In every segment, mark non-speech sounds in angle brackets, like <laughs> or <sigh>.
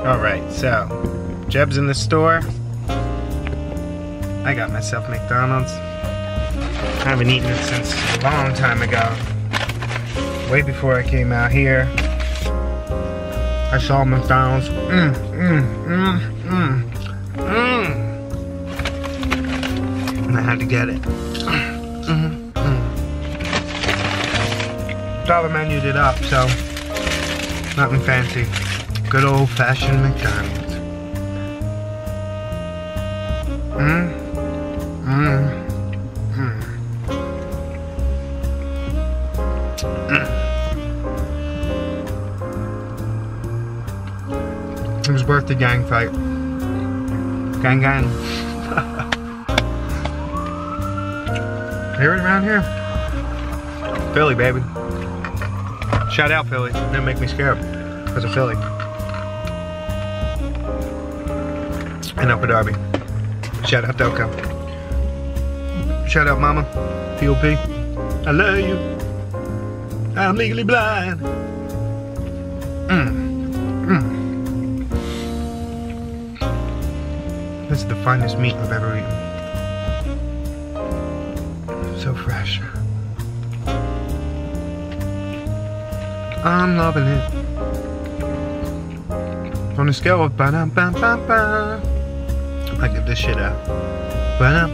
Alright, so Jeb's in the store. I got myself McDonald's. I haven't eaten it since a long time ago. Way before I came out here. I saw McDonald's. Mmm, mmm, mmm, mmm, mmm. And I had to get it. Mm, mm. mm. Dollar menued it up, so nothing fancy. Good old fashioned McDonald's. Mmm, mmm, mmm. It was worth the gang fight. Gang gang. <laughs> Hear it around here? Philly, baby. Shout out Philly. Didn't make me scared because of Philly. And Upper Darby. Shout out Delco. Shout out Mama. POP. I love you. I'm legally blind. Mm. Mm. This is the finest meat I've ever eaten. So fresh. I'm loving it. On a scale of ba da ba ba ba, I give this shit out. I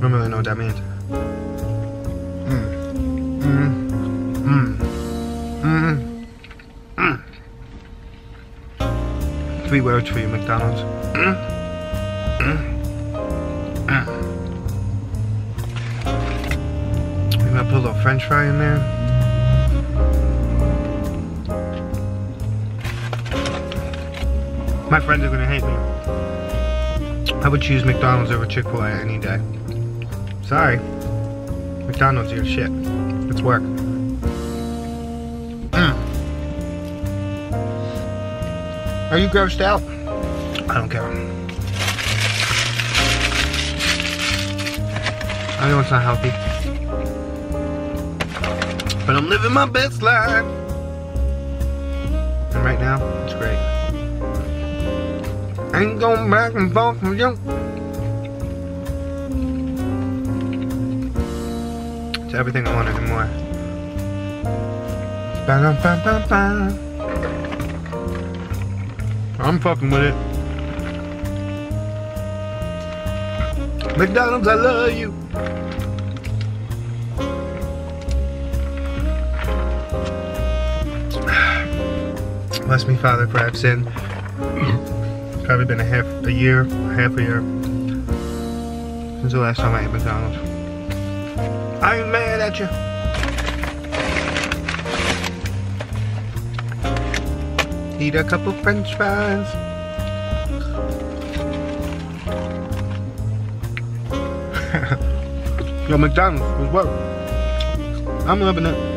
don't really know what that means. Three words for you, McDonald's. Mm. Mm. Mm. Maybe I'll put a little french fry in there. My friends are gonna hate me. I would choose McDonald's over Chick-fil-A any day. Sorry. McDonald's your shit. It's work. Mm. <clears throat> Are you grossed out? I don't care. I know it's not healthy. But I'm living my best life. And right now, it's great. Ain't going back and forth with you. It's everything I wanted and more. Ba-dum-ba-ba-ba. I'm fucking with it. McDonald's, I love you. <sighs> Bless me, Father, for I've sinned. Probably been a half a year, half a year since the last time I ate McDonald's. I ain't mad at you. Eat a couple French fries. <laughs> Yo, McDonald's was work. I'm loving it.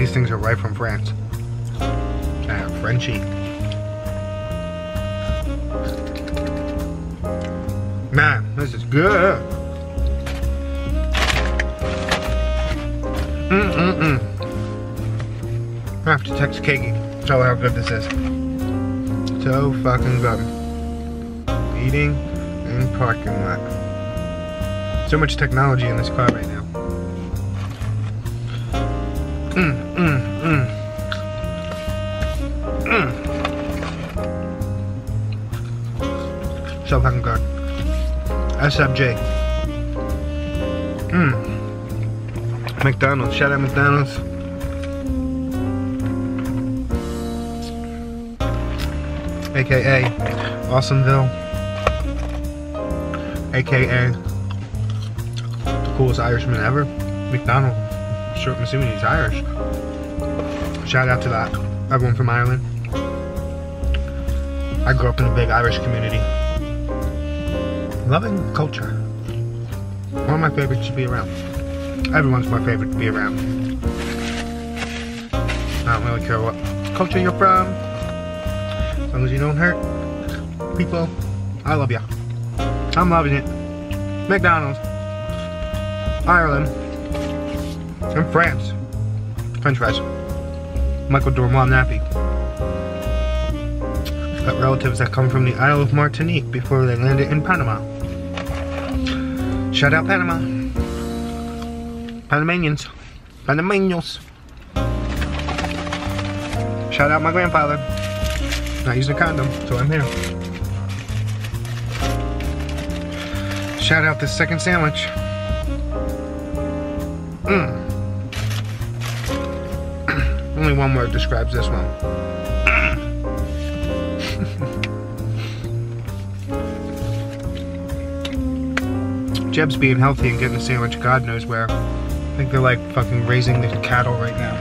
These things are right from France. Ah, Frenchy. Man, this is good. Mm-mm-mm. I have to text Kiki. Tell her how good this is. So fucking good. Eating in parking lot. So much technology in this car right now. Mm, mm, mm. Mm. So fucking good. SFJ. Mmm. McDonald's. Shout out McDonald's. AKA Awesomeville. AKA the coolest Irishman ever. McDonald. Sure, I'm assuming he's Irish. Shout out to that. Everyone from Ireland. I grew up in a big Irish community. Loving culture. One of my favorites to be around. Everyone's my favorite to be around. I don't really care what culture you're from. As long as you don't hurt. people. I love ya. I'm loving it. McDonald's, Ireland, and France. French fries. Michael Dormois Nappi. Got relatives that come from the Isle of Martinique before they landed in Panama. Shout out Panama. Panamanians. Panamanians. Shout out my grandfather. Not using a condom, so I'm here. Shout out the second sandwich. Mmm. Only one word describes this one. Jeb's being healthy and getting a sandwich God knows where. I think they're like fucking raising the cattle right now.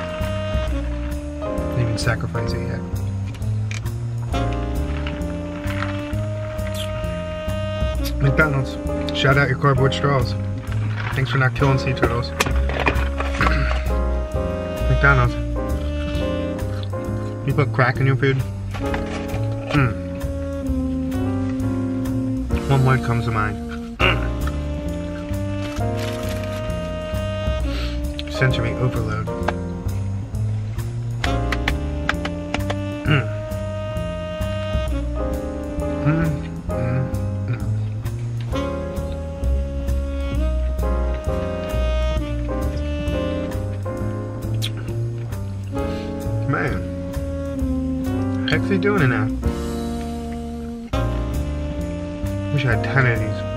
Didn't even sacrifice it yet. McDonald's. Shout out your cardboard straws. Thanks for not killing sea turtles. <clears throat> McDonald's. You put crack in your food? Hmm. One word comes to mind. Sensory overload. He doing it now? Wish I had 10 of these.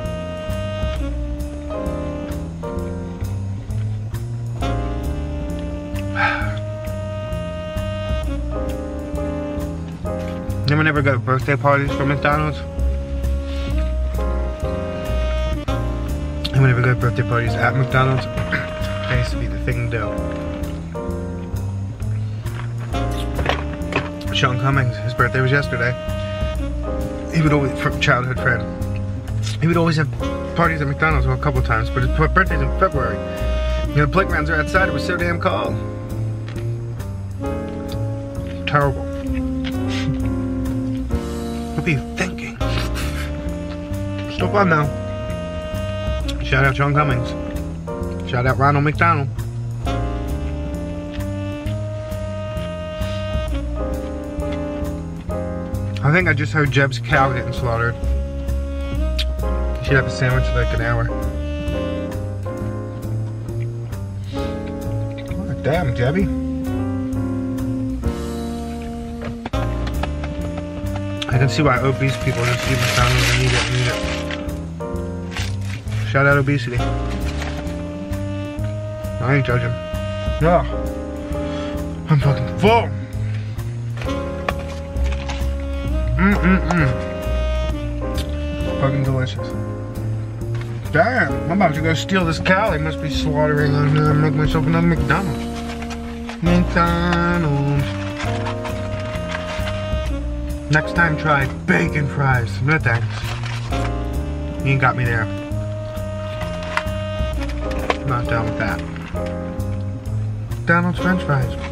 Never never got birthday parties for McDonald's. Never never got birthday parties at McDonald's. <clears throat> that used to be the thing to do. Sean Cummings, his birthday was yesterday. He would always, from childhood friend, he would always have parties at McDonald's well, a couple times, but his birthday's in February. You know, the playgrounds are outside, it was so damn cold. Terrible. <laughs> What are you thinking? Still fun though. Shout out John Cummings. Shout out Ronald McDonald. I think I just heard Jeb's cow getting slaughtered. You should have a sandwich in like an hour. Damn, Jebby. I can see why obese people just eat McDonald's and eat it and eat it. Shout out obesity. I ain't judging. Yeah. I'm fucking full. Mm-mm-mm. Fucking delicious. Damn, I'm about to go steal this cow. They must be slaughtering and uh, make myself another McDonald's. McDonald's. Next time try bacon fries. No thanks. You ain't got me there. Not down with that. McDonald's french fries.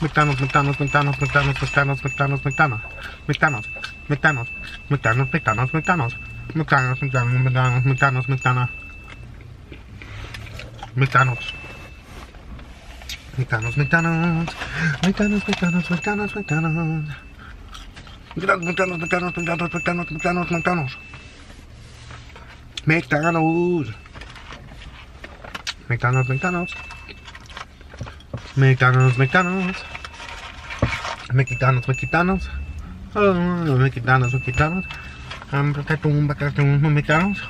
McDonald's, McDonald's, McDonald's, McDonald's, McDonald's, McDonald's, McDonald's, McDonald's, McDonald's, McDonald's, McDonald's, McDonald's, McDonald's, McDonald's, McDonald's, McDonald's, McDonald's, McDonald's. McDonald's, McDonald's, McDonald's, McDonald's, McDonald's, McDonald's. McDonald's, McDonald's, McDonald's, McDonald's, McDonald's, McDonald's, McDonald's. McDonald's. McDonald's, McDonald's. McDonald's, McDonald's. McDonald's, McDonald's. Oh, McDonald's, McDonald's. Um, McDonald's.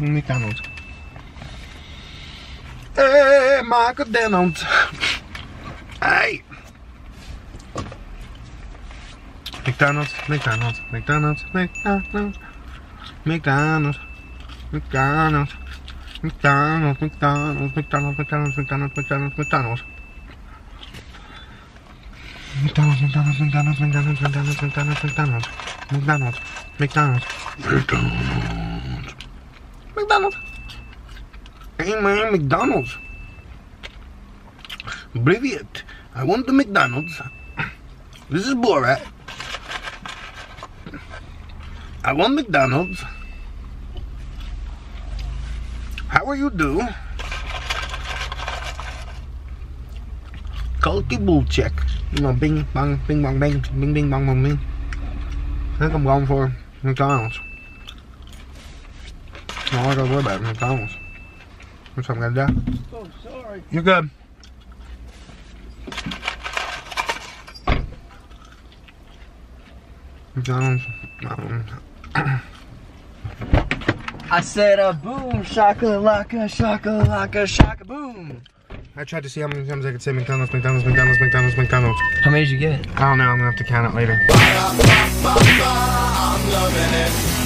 McDonald's. Hey, Michael Donald's. Hey. McDonald's, McDonald's, McDonald's, McDonald's, McDonald's, McDonald's, McDonald's, McDonald's, McDonald's, McDonald's, McDonald's, McDonald's, McDonald's. McDonald's, McDonald's, McDonald's, McDonald's, McDonald's, McDonald's, McDonald's, McDonald's, McDonald's, McDonald's, McDonald's. Hey man, McDonald's. Brilliant. I want the McDonald's. This is Borat. I want McDonald's. How are you do? Culty bull check. You know, bing bang, bing bang bing, bing bing bang bang bing. Think I'm going for McDonald's. No, I gotta worry about McDonald's. What's up, gonna do? Oh, sorry. You're good. McDonald's. I said a boom, shaka laka, shaka laka, shaka boom. I tried to see how many times I could say McDonald's, McDonald's, McDonald's, McDonald's, McDonald's. How many did you get? I don't know. I'm gonna have to count it later. I'm loving it.